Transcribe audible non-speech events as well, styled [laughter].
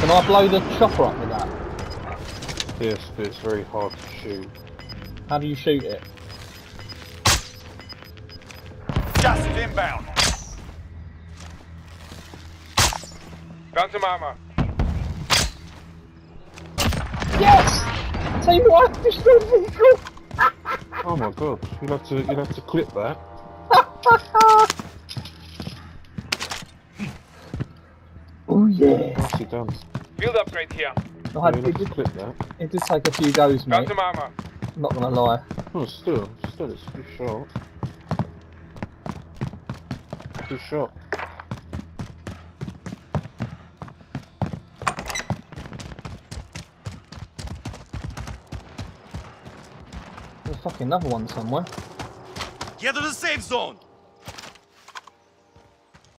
Can I blow the chopper up with that? Yes, but it's very hard to shoot. How do you shoot it? Gas is inbound. Found some armor. Yes! Team one destroyed vehicle! Oh my god, you'll have to you'll have to clip that. [laughs] yeah! Nicely done. Field upgrade here. I had, You'll it, have to did, clip that. it did take a few goes, Found mate. some armor. Not gonna lie. Oh, still, still, it's too short. Too short. There's fucking another one somewhere. Get to the safe zone.